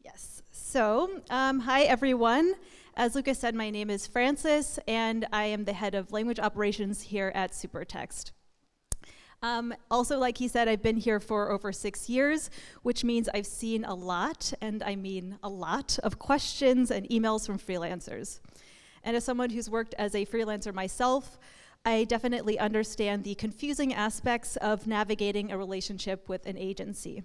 Yes. So, um, hi everyone. As Lucas said, my name is Frances, and I am the head of language operations here at Supertext. Um, also, like he said, I've been here for over six years, which means I've seen a lot, and I mean a lot, of questions and emails from freelancers. And as someone who's worked as a freelancer myself, I definitely understand the confusing aspects of navigating a relationship with an agency.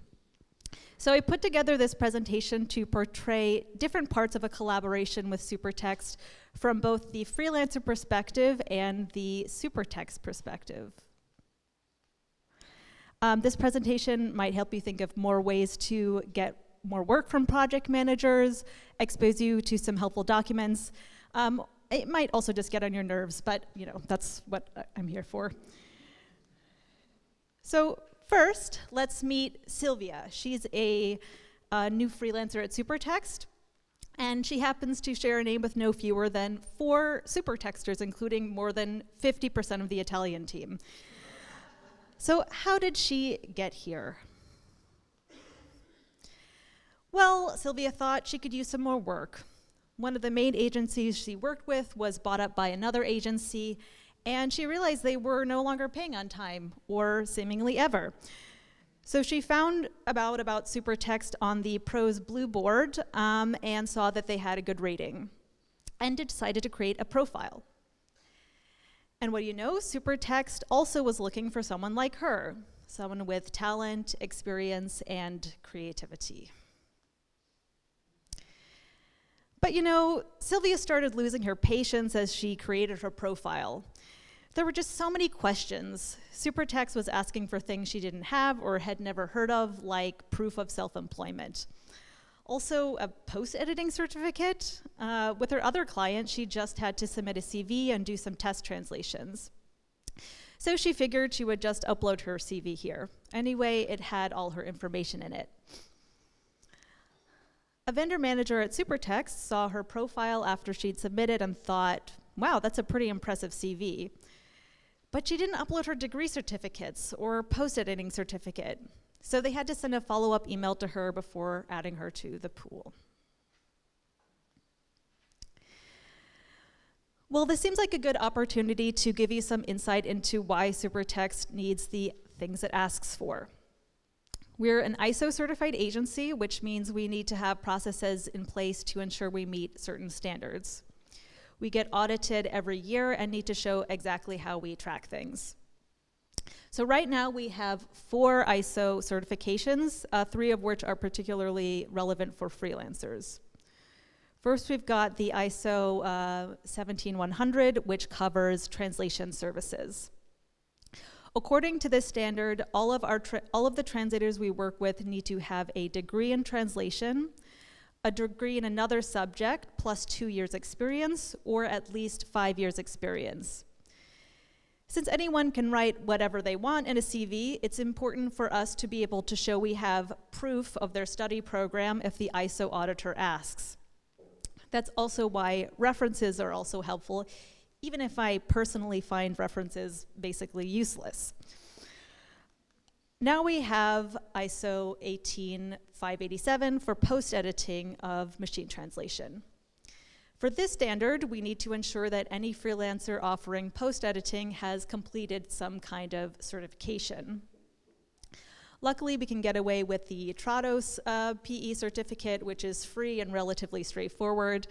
So I put together this presentation to portray different parts of a collaboration with Supertext from both the freelancer perspective and the Supertext perspective. Um, this presentation might help you think of more ways to get more work from project managers, expose you to some helpful documents. Um, it might also just get on your nerves, but you know, that's what I'm here for. So first, let's meet Sylvia. She's a, a new freelancer at Supertext, and she happens to share a name with no fewer than four Supertexters, including more than 50% of the Italian team. So, how did she get here? Well, Sylvia thought she could use some more work. One of the main agencies she worked with was bought up by another agency, and she realized they were no longer paying on time, or seemingly ever. So she found about about Supertext on the ProZ Blue board um, and saw that they had a good rating, and decided to create a profile. And what do you know? Supertext also was looking for someone like her, someone with talent, experience, and creativity. But you know, Sylvia started losing her patience as she created her profile. There were just so many questions. Supertext was asking for things she didn't have or had never heard of, like proof of self employment. Also, a post editing certificate. Uh, with her other client, she just had to submit a CV and do some test translations. So she figured she would just upload her CV here. Anyway, it had all her information in it. A vendor manager at Supertext saw her profile after she'd submitted and thought, wow, that's a pretty impressive CV. But she didn't upload her degree certificates or post editing certificate. So they had to send a follow up email to her before adding her to the pool. Well, this seems like a good opportunity to give you some insight into why Supertext needs the things it asks for. We're an ISO certified agency, which means we need to have processes in place to ensure we meet certain standards. We get audited every year and need to show exactly how we track things. So right now we have four ISO certifications, uh, three of which are particularly relevant for freelancers. First, we've got the ISO uh, 17100, which covers translation services. According to this standard, all of, our all of the translators we work with need to have a degree in translation, a degree in another subject, plus two years experience, or at least five years experience. Since anyone can write whatever they want in a CV, it's important for us to be able to show we have proof of their study program if the ISO auditor asks. That's also why references are also helpful, even if I personally find references basically useless. Now we have ISO 18587 for post editing of machine translation. For this standard, we need to ensure that any freelancer offering post editing has completed some kind of certification. Luckily, we can get away with the Trados uh, PE certificate, which is free and relatively straightforward.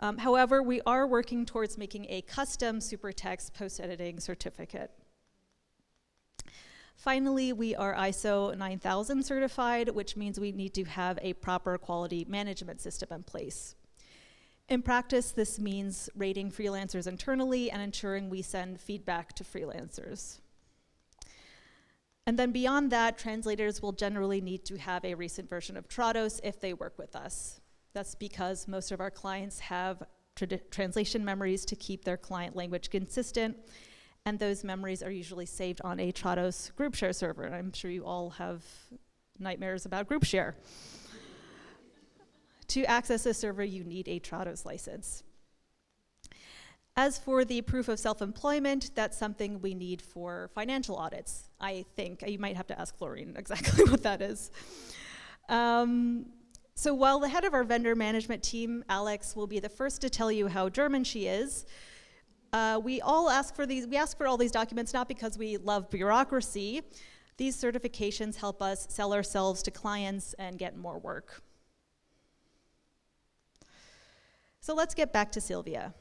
Um, however, we are working towards making a custom Supertext post editing certificate. Finally, we are ISO 9000 certified, which means we need to have a proper quality management system in place. In practice, this means rating freelancers internally and ensuring we send feedback to freelancers. And then beyond that, translators will generally need to have a recent version of Trados if they work with us. That's because most of our clients have translation memories to keep their client language consistent, and those memories are usually saved on a Trados GroupShare server. I'm sure you all have nightmares about GroupShare. To access a server, you need a Trados license. As for the proof of self-employment, that's something we need for financial audits, I think. You might have to ask Florine exactly what that is. Um, so while the head of our vendor management team, Alex, will be the first to tell you how German she is, uh, we all ask for these, we ask for all these documents not because we love bureaucracy. These certifications help us sell ourselves to clients and get more work. So let's get back to Sylvia.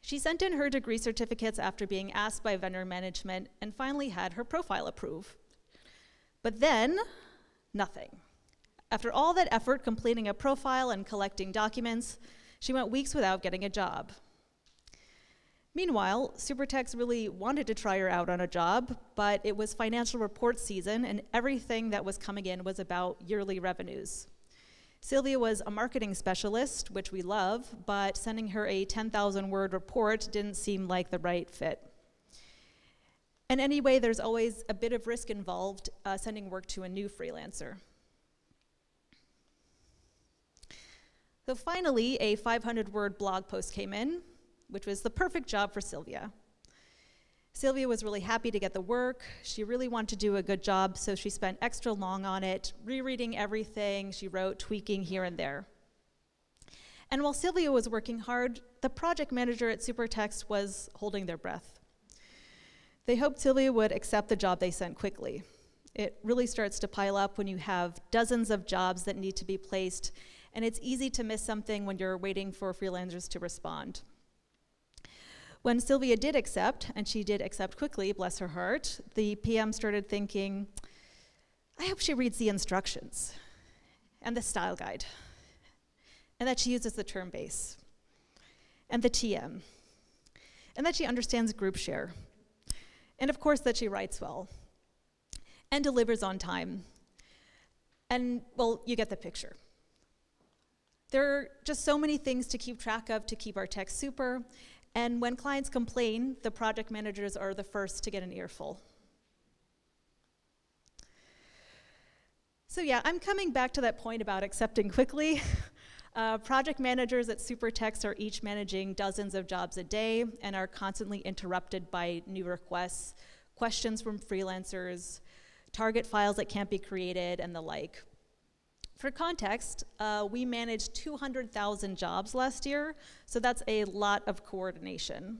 She sent in her degree certificates after being asked by vendor management and finally had her profile approved. But then, nothing. After all that effort completing a profile and collecting documents, she went weeks without getting a job. Meanwhile, Supertext really wanted to try her out on a job, but it was financial report season and everything that was coming in was about yearly revenues. Sylvia was a marketing specialist, which we love, but sending her a 10,000 word report didn't seem like the right fit. And anyway, there's always a bit of risk involved uh, sending work to a new freelancer. So finally, a 500 word blog post came in, which was the perfect job for Sylvia. Sylvia was really happy to get the work. She really wanted to do a good job, so she spent extra long on it, rereading everything she wrote, tweaking here and there. And while Sylvia was working hard, the project manager at Supertext was holding their breath. They hoped Sylvia would accept the job they sent quickly. It really starts to pile up when you have dozens of jobs that need to be placed and it's easy to miss something when you're waiting for freelancers to respond. When Sylvia did accept, and she did accept quickly, bless her heart, the PM started thinking, I hope she reads the instructions and the style guide, and that she uses the term base, and the TM, and that she understands GroupShare, and of course that she writes well, and delivers on time. And, well, you get the picture. There are just so many things to keep track of to keep our tech super, and when clients complain, the project managers are the first to get an earful. So yeah, I'm coming back to that point about accepting quickly. Uh, project managers at Supertext are each managing dozens of jobs a day and are constantly interrupted by new requests, questions from freelancers, target files that can't be created, and the like. For context, uh, we managed 200,000 jobs last year, so that's a lot of coordination.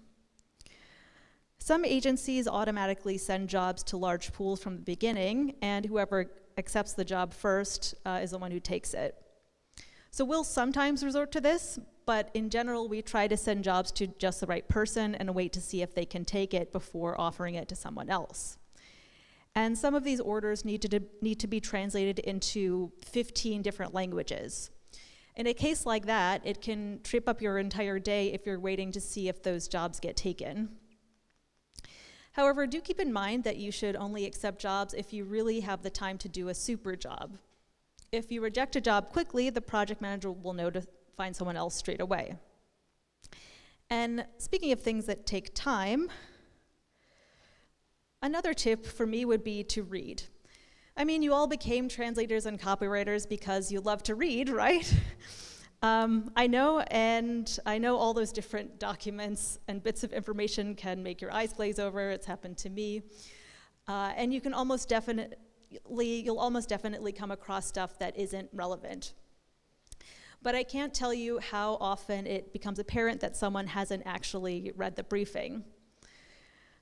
Some agencies automatically send jobs to large pools from the beginning, and whoever accepts the job first uh, is the one who takes it. So we'll sometimes resort to this, but in general, we try to send jobs to just the right person and wait to see if they can take it before offering it to someone else. And some of these orders need to, need to be translated into 15 different languages. In a case like that, it can trip up your entire day if you're waiting to see if those jobs get taken. However, do keep in mind that you should only accept jobs if you really have the time to do a super job. If you reject a job quickly, the project manager will know to find someone else straight away. And speaking of things that take time, Another tip for me would be to read. I mean, you all became translators and copywriters because you love to read, right? um, I know, and I know all those different documents and bits of information can make your eyes glaze over. It's happened to me. Uh, and you can almost definitely, you'll almost definitely come across stuff that isn't relevant. But I can't tell you how often it becomes apparent that someone hasn't actually read the briefing.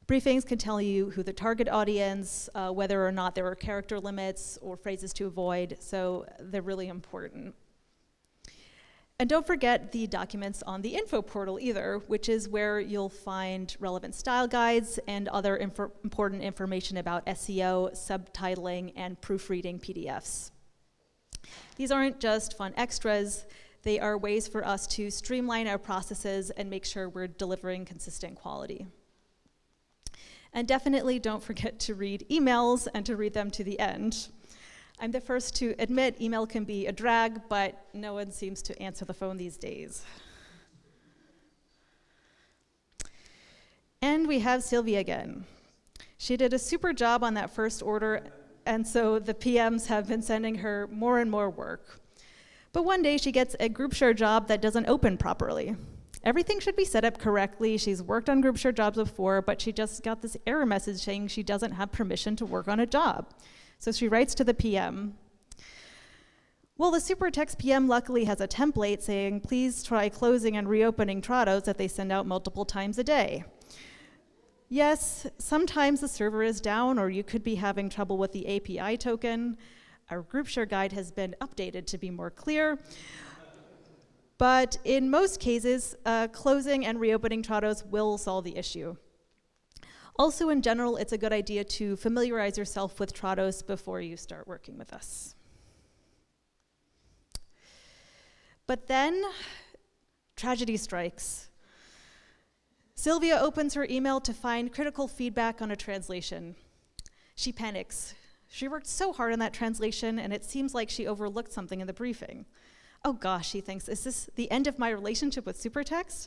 Briefings can tell you who the target audience, uh, whether or not there are character limits or phrases to avoid, so they're really important. And don't forget the documents on the info portal either, which is where you'll find relevant style guides and other infor important information about SEO, subtitling, and proofreading PDFs. These aren't just fun extras, they are ways for us to streamline our processes and make sure we're delivering consistent quality. And definitely don't forget to read emails and to read them to the end. I'm the first to admit email can be a drag, but no one seems to answer the phone these days. And we have Sylvia again. She did a super job on that first order, and so the PMs have been sending her more and more work. But one day she gets a GroupShare job that doesn't open properly. Everything should be set up correctly. She's worked on GroupShare jobs before, but she just got this error message saying she doesn't have permission to work on a job. So she writes to the PM. Well, the SuperText PM luckily has a template saying, please try closing and reopening Trados that they send out multiple times a day. Yes, sometimes the server is down or you could be having trouble with the API token. Our GroupShare guide has been updated to be more clear. But in most cases, uh, closing and reopening Trados will solve the issue. Also, in general, it's a good idea to familiarize yourself with Trados before you start working with us. But then, tragedy strikes. Sylvia opens her email to find critical feedback on a translation. She panics. She worked so hard on that translation, and it seems like she overlooked something in the briefing. Oh gosh, she thinks, is this the end of my relationship with Supertext?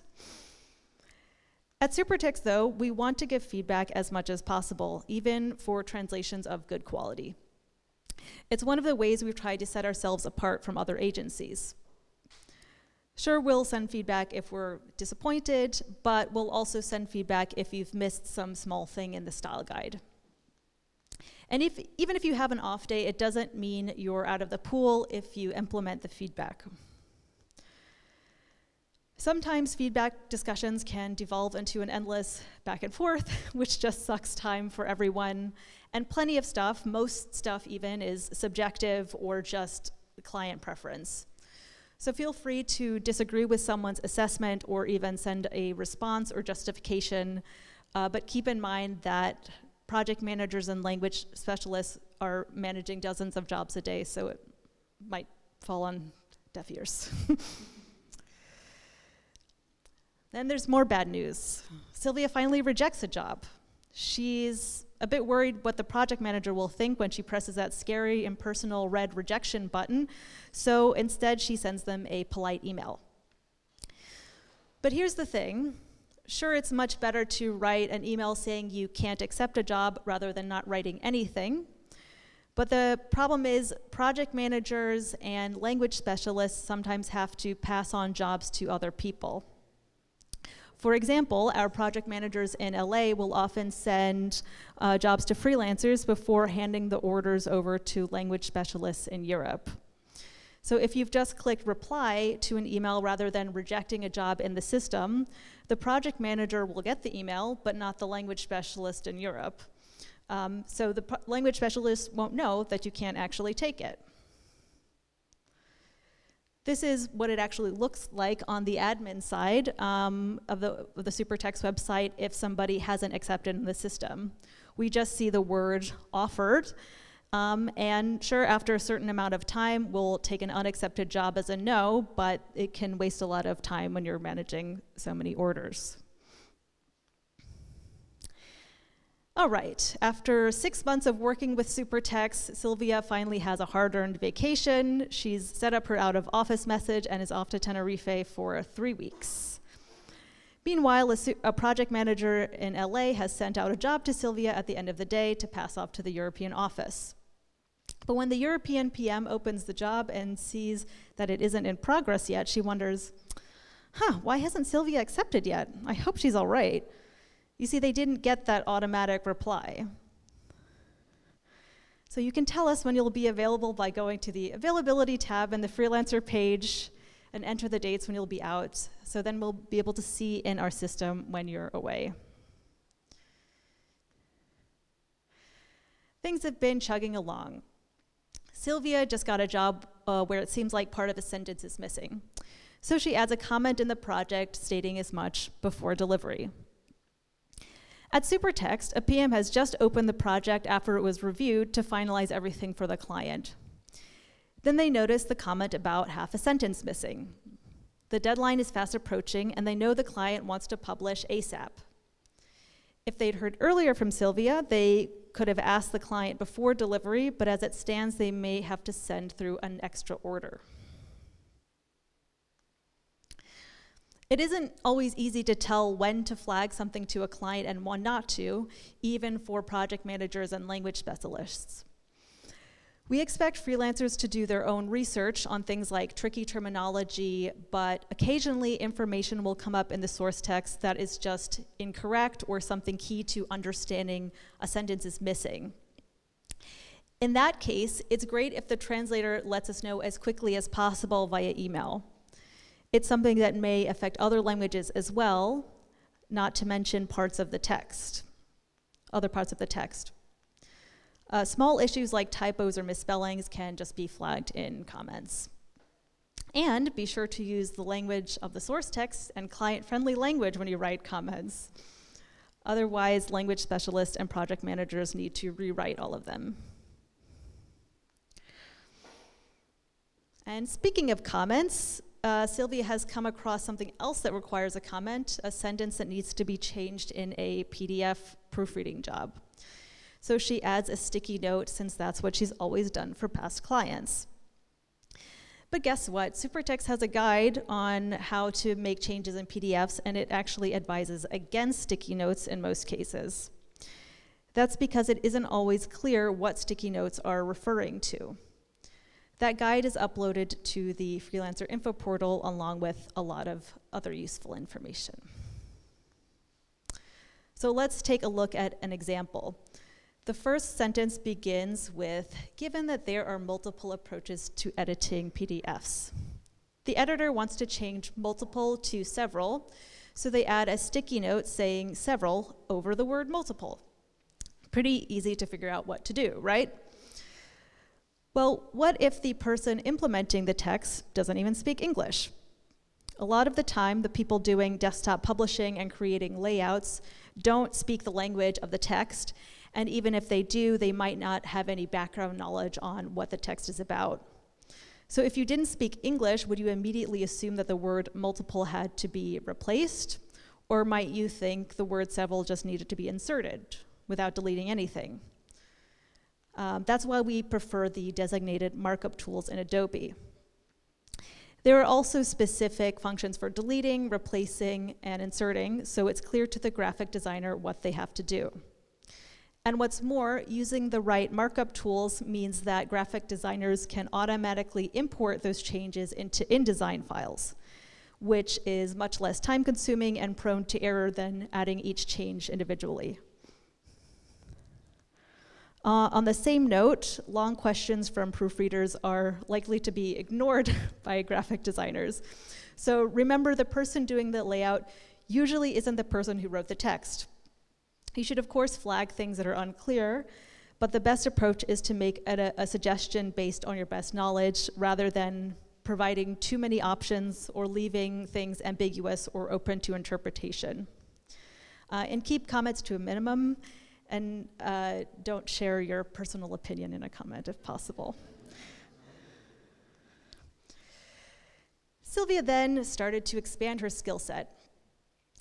At Supertext, though, we want to give feedback as much as possible, even for translations of good quality. It's one of the ways we've tried to set ourselves apart from other agencies. Sure, we'll send feedback if we're disappointed, but we'll also send feedback if you've missed some small thing in the style guide. And if, even if you have an off day, it doesn't mean you're out of the pool if you implement the feedback. Sometimes feedback discussions can devolve into an endless back and forth, which just sucks time for everyone. And plenty of stuff, most stuff even, is subjective or just client preference. So feel free to disagree with someone's assessment or even send a response or justification, uh, but keep in mind that project managers and language specialists are managing dozens of jobs a day, so it might fall on deaf ears. then there's more bad news. Sylvia finally rejects a job. She's a bit worried what the project manager will think when she presses that scary impersonal red rejection button, so instead she sends them a polite email. But here's the thing Sure, it's much better to write an email saying you can't accept a job rather than not writing anything. But the problem is project managers and language specialists sometimes have to pass on jobs to other people. For example, our project managers in LA will often send uh, jobs to freelancers before handing the orders over to language specialists in Europe. So if you've just clicked reply to an email rather than rejecting a job in the system, the project manager will get the email, but not the language specialist in Europe. Um, so the language specialist won't know that you can't actually take it. This is what it actually looks like on the admin side um, of, the, of the Supertext website if somebody hasn't accepted in the system. We just see the word offered, um, and sure, after a certain amount of time, we'll take an unaccepted job as a no, but it can waste a lot of time when you're managing so many orders. All right, after six months of working with Supertext, Sylvia finally has a hard-earned vacation. She's set up her out-of-office message and is off to Tenerife for three weeks. Meanwhile, a, a, project manager in LA has sent out a job to Sylvia at the end of the day to pass off to the European office. But when the European PM opens the job and sees that it isn't in progress yet, she wonders, huh, why hasn't Sylvia accepted yet? I hope she's all right. You see, they didn't get that automatic reply. So you can tell us when you'll be available by going to the availability tab in the freelancer page and enter the dates when you'll be out. So then we'll be able to see in our system when you're away. Things have been chugging along. Sylvia just got a job uh, where it seems like part of a sentence is missing. So she adds a comment in the project stating as much before delivery. At Supertext, a PM has just opened the project after it was reviewed to finalize everything for the client. Then they notice the comment about half a sentence missing. The deadline is fast approaching, and they know the client wants to publish ASAP. If they'd heard earlier from Sylvia, they could have asked the client before delivery, but as it stands, they may have to send through an extra order. It isn't always easy to tell when to flag something to a client and when not to, even for project managers and language specialists. We expect freelancers to do their own research on things like tricky terminology, but occasionally information will come up in the source text that is just incorrect or something key to understanding a sentence is missing. In that case, it's great if the translator lets us know as quickly as possible via email. It's something that may affect other languages as well, not to mention parts of the text, other parts of the text. Uh, small issues like typos or misspellings can just be flagged in comments. And be sure to use the language of the source text and client-friendly language when you write comments. Otherwise, language specialists and project managers need to rewrite all of them. And speaking of comments, uh, Sylvia has come across something else that requires a comment, a sentence that needs to be changed in a PDF proofreading job. So she adds a sticky note since that's what she's always done for past clients. But guess what? Supertext has a guide on how to make changes in PDFs, and it actually advises against sticky notes in most cases. That's because it isn't always clear what sticky notes are referring to. That guide is uploaded to the Freelancer Info portal along with a lot of other useful information. So let's take a look at an example. The first sentence begins with, given that there are multiple approaches to editing PDFs. The editor wants to change multiple to several, so they add a sticky note saying several over the word multiple. Pretty easy to figure out what to do, right? Well, what if the person implementing the text doesn't even speak English? A lot of the time, the people doing desktop publishing and creating layouts don't speak the language of the text, and even if they do, they might not have any background knowledge on what the text is about. So if you didn't speak English, would you immediately assume that the word multiple had to be replaced? Or might you think the word several just needed to be inserted without deleting anything? Um, that's why we prefer the designated markup tools in Adobe. There are also specific functions for deleting, replacing, and inserting, so it's clear to the graphic designer what they have to do. And what's more, using the right markup tools means that graphic designers can automatically import those changes into InDesign files, which is much less time consuming and prone to error than adding each change individually. Uh, on the same note, long questions from proofreaders are likely to be ignored by graphic designers. So remember, the person doing the layout usually isn't the person who wrote the text. You should, of course, flag things that are unclear, but the best approach is to make a, a suggestion based on your best knowledge rather than providing too many options or leaving things ambiguous or open to interpretation. Uh, and keep comments to a minimum and uh, don't share your personal opinion in a comment if possible. Sylvia then started to expand her skill set.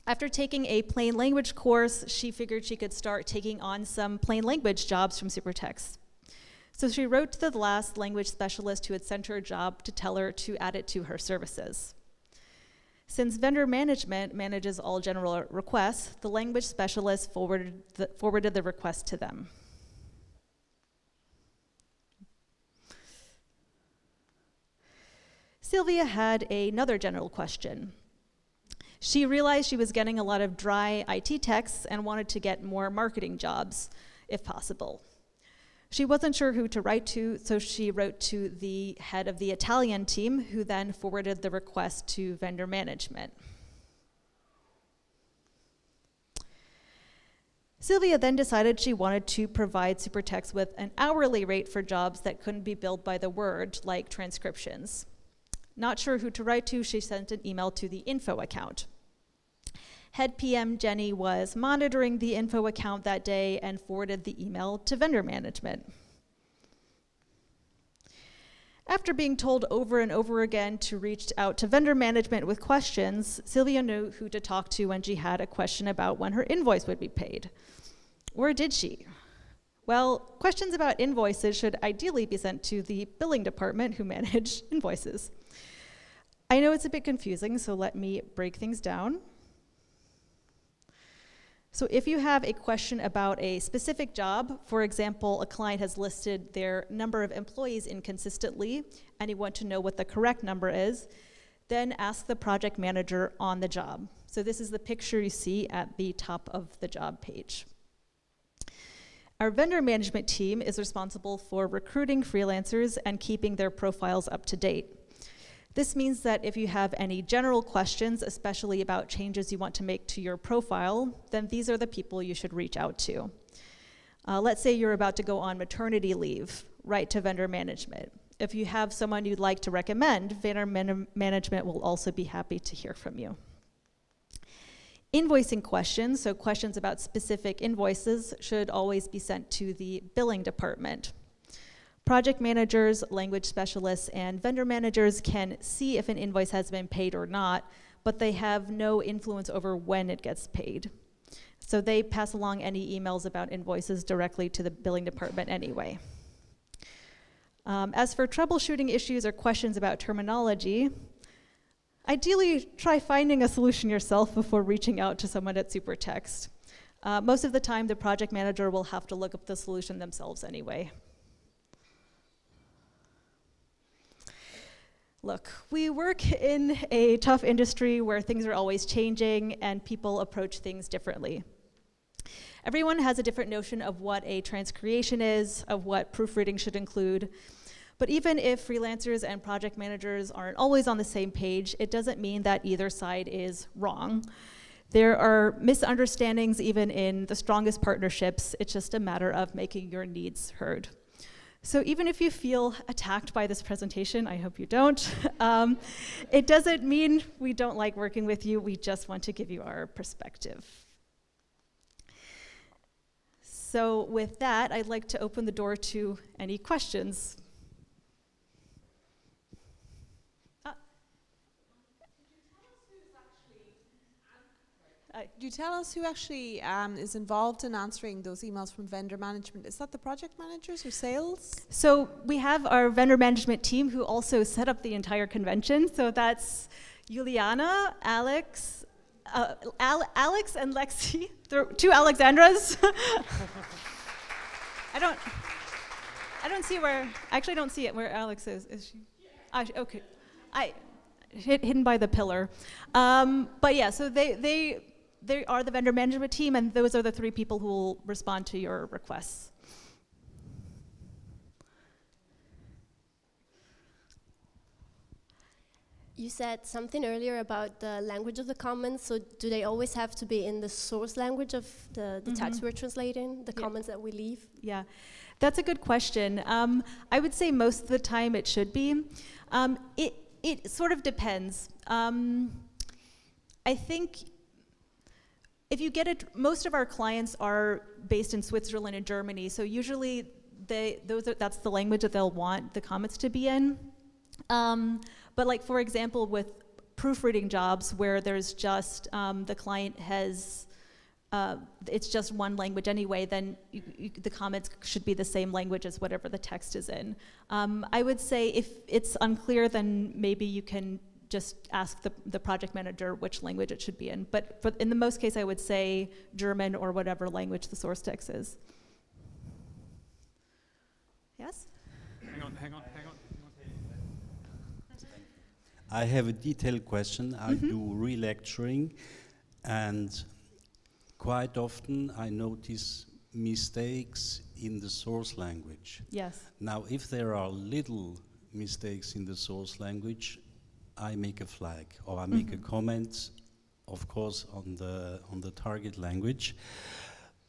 After taking a plain language course, she figured she could start taking on some plain language jobs from Supertext. So she wrote to the last language specialist who had sent her a job to tell her to add it to her services. Since vendor management manages all general requests, the language specialist forwarded the, forwarded the request to them. Sylvia had another general question. She realized she was getting a lot of dry IT texts and wanted to get more marketing jobs, if possible. She wasn't sure who to write to, so she wrote to the head of the Italian team, who then forwarded the request to vendor management. Sylvia then decided she wanted to provide Supertext with an hourly rate for jobs that couldn't be billed by the word, like transcriptions. Not sure who to write to, she sent an email to the info account. Head PM Jenny was monitoring the info account that day and forwarded the email to vendor management. After being told over and over again to reach out to vendor management with questions, Sylvia knew who to talk to when she had a question about when her invoice would be paid. Or did she? Well, questions about invoices should ideally be sent to the billing department who manage invoices. I know it's a bit confusing, so let me break things down. So if you have a question about a specific job, for example, a client has listed their number of employees inconsistently, and you want to know what the correct number is, then ask the project manager on the job. So this is the picture you see at the top of the job page. Our vendor management team is responsible for recruiting freelancers and keeping their profiles up to date. This means that if you have any general questions, especially about changes you want to make to your profile, then these are the people you should reach out to. Uh, let's say you're about to go on maternity leave, write to vendor management. If you have someone you'd like to recommend, vendor man management will also be happy to hear from you. Invoicing questions, so questions about specific invoices, should always be sent to the billing department. Project managers, language specialists, and vendor managers can see if an invoice has been paid or not, but they have no influence over when it gets paid. So they pass along any emails about invoices directly to the billing department anyway. Um, as for troubleshooting issues or questions about terminology, ideally try finding a solution yourself before reaching out to someone at Supertext. Uh, most of the time, the project manager will have to look up the solution themselves anyway. Look, we work in a tough industry where things are always changing and people approach things differently. Everyone has a different notion of what a transcreation is, of what proofreading should include. But even if freelancers and project managers aren't always on the same page, it doesn't mean that either side is wrong. There are misunderstandings even in the strongest partnerships. It's just a matter of making your needs heard. So even if you feel attacked by this presentation, I hope you don't, um, it doesn't mean we don't like working with you, we just want to give you our perspective. So with that, I'd like to open the door to any questions. Uh, do you tell us who actually um, is involved in answering those emails from vendor management? Is that the project managers or sales? So we have our vendor management team who also set up the entire convention. So that's Juliana, Alex, uh, Al Alex and Lexi, two Alexandras. I don't, I don't see where. Actually, I don't see it where Alex is. Is she? Yeah. Ah, okay, I hidden by the pillar. Um, but yeah, so they they they are the vendor management team, and those are the three people who will respond to your requests. You said something earlier about the language of the comments. So do they always have to be in the source language of the, the mm -hmm. text we're translating, the yeah. comments that we leave? Yeah, that's a good question. Um, I would say most of the time it should be. Um, it, it sort of depends. Um, I think if you get it, most of our clients are based in Switzerland and Germany, so usually they, those are, that's the language that they'll want the comments to be in. Um, but like for example, with proofreading jobs where there's just, um, the client has, uh, it's just one language anyway, then you, you, the comments should be the same language as whatever the text is in. Um, I would say if it's unclear, then maybe you can just ask the, the project manager which language it should be in. But for, in the most case, I would say German or whatever language the source text is. Yes? Hang on, hang on, hang on. I have a detailed question. I mm -hmm. do relecturing, and quite often I notice mistakes in the source language. Yes. Now, if there are little mistakes in the source language, I make a flag or I make mm -hmm. a mm-hmm. comment, of course, on the, on the target language.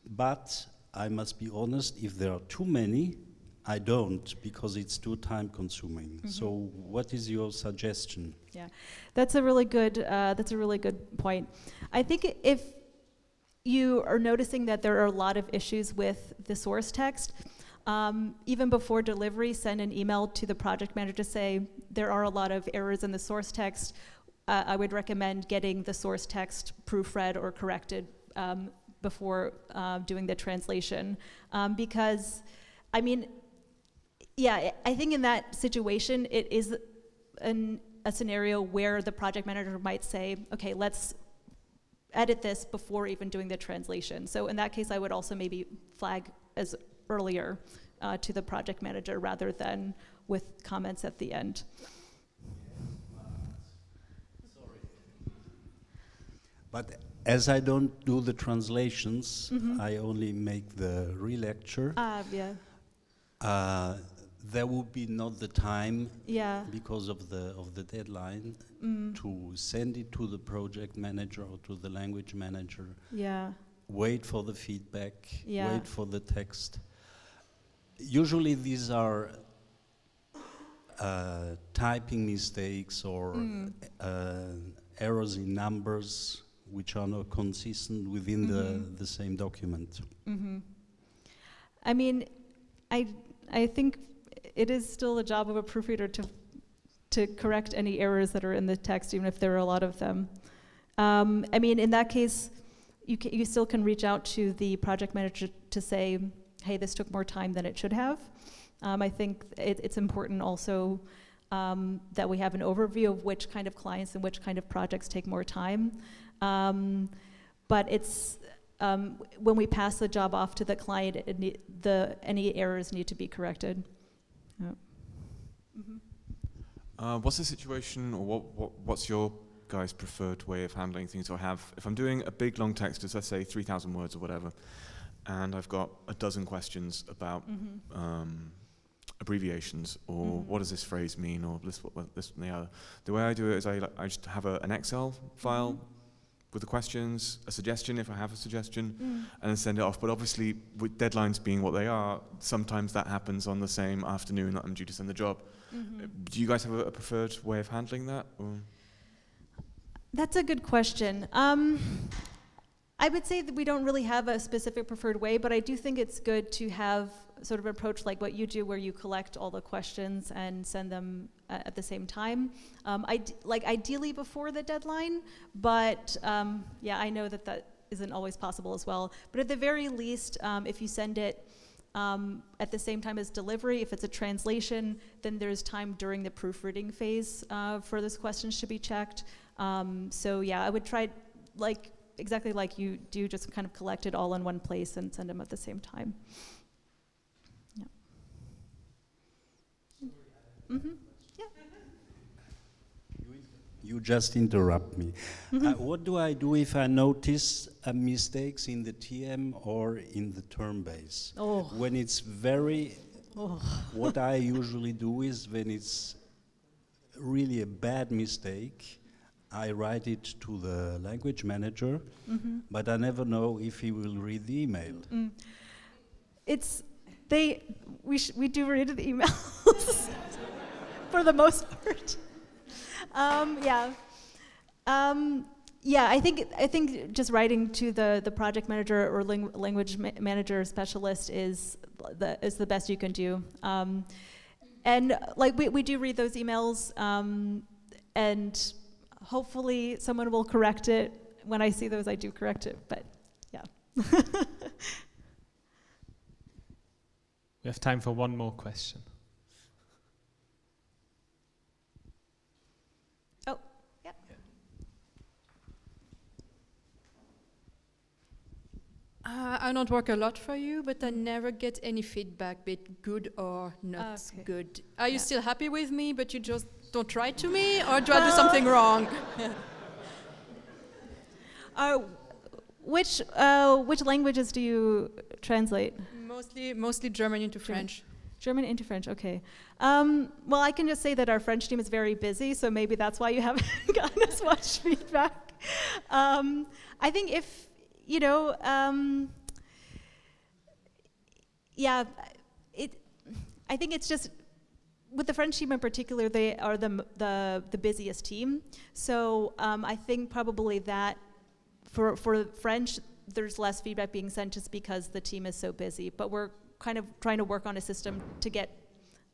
But I must be honest, if there are too many, I don't because it's too time consuming. Mm -hmm. So what is your suggestion? Yeah, that's a really good, uh, that's a really good point. I think if you are noticing that there are a lot of issues with the source text, um, even before delivery, send an email to the project manager to say there are a lot of errors in the source text. Uh, I would recommend getting the source text proofread or corrected um, before uh, doing the translation. Um, because, I mean, yeah, I think in that situation, it is an, a scenario where the project manager might say, okay, let's edit this before even doing the translation. So in that case, I would also maybe flag as earlier uh, to the project manager rather than with comments at the end. But as I don't do the translations, Mhm. I only make the relecture. Uh, yeah, Uh, there will be not the time yeah. because of the of the deadline Mm, to send it to the project manager or to the language manager. yeah. Wait for the feedback. Yeah. Wait for the text. Usually these are uh, typing mistakes or Mm. uh, errors in numbers which are not consistent within Mhm. the, the same document. hmm I mean, I I think it is still the job of a proofreader to to correct any errors that are in the text, even if there are a lot of them. Um, I mean, in that case, you ca you still can reach out to the project manager to say, "Hey, this took more time than it should have." Um, I think it, it's important also um, that we have an overview of which kind of clients and which kind of projects take more time. Um, but it's um, when we pass the job off to the client, it the any errors need to be corrected. Yeah. Mhm. Uh, what's the situation, or what, what, what's your guys' preferred way of handling things? I have, if I'm doing a big long text, as let's say 3,000 words or whatever, and I've got a dozen questions about Mhm. um, abbreviations, or Mhm. what does this phrase mean, or this, what, this, and the other. The way I do it is I, I just have a, an Excel file Mhm. with the questions, a suggestion if I have a suggestion, Mm. and then send it off. But obviously, with deadlines being what they are, sometimes that happens on the same afternoon that I'm due to send the job. Uh, Do you guys have a, a preferred way of handling that? Or? That's a good question. Um, I would say that we don't really have a specific preferred way, but I do think it's good to have sort of an approach like what you do, where you collect all the questions and send them uh, at the same time. Um, I like ideally before the deadline, but um, yeah, I know that that isn't always possible as well. But at the very least, um, if you send it um, at the same time as delivery, if it's a translation, then there's time during the proofreading phase uh, for those questions to be checked. Um, so yeah, I would try like exactly like you do, just kind of collect it all in one place and send them at the same time. Yeah. Mm-hmm. You just interrupt me. Mm-hmm. Uh, what do I do if I notice uh, mistakes in the TM or in the term base? Oh. When it's very, Oh. what I usually do is when it's really a bad mistake, I write it to the language manager, Mm-hmm. but I never know if he will read the email. Mm. It's they we sh- we do read the emails for the most part. Um, yeah. Um, yeah, I think I think just writing to the, the project manager or ling- language ma- manager specialist is the is the best you can do. Um, and like we, we do read those emails, um, and hopefully someone will correct it. When I see those, I do correct it. But yeah. We have time for one more question. Oh yeah. Uh, I don't work a lot for you, but I never get any feedback, be it good or not Okay. good. Are you Yeah. still happy with me, but you just don't write to me, or do I do something wrong? Uh, which uh, which languages do you translate? mostly, mostly German into French. German into French. Okay. Um, well, I can just say that our French team is very busy, so maybe that's why you haven't gotten as much feedback. Um, I think if you know, um, yeah, it. I think it's just with the French team in particular, they are the the, the busiest team. So um, I think probably that for for French, there's less feedback being sent just because the team is so busy. But we're kind of trying to work on a system to get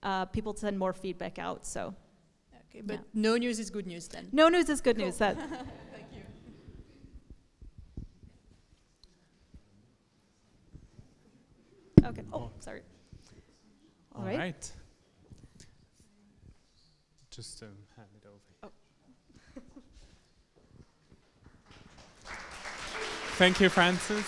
uh, people to send more feedback out. So Okay, but Yeah. no news is good news then. no news is good news. That Thank you. okay. Oh, sorry. All All right. right just um, hand it over. Oh. Thank you, Frances.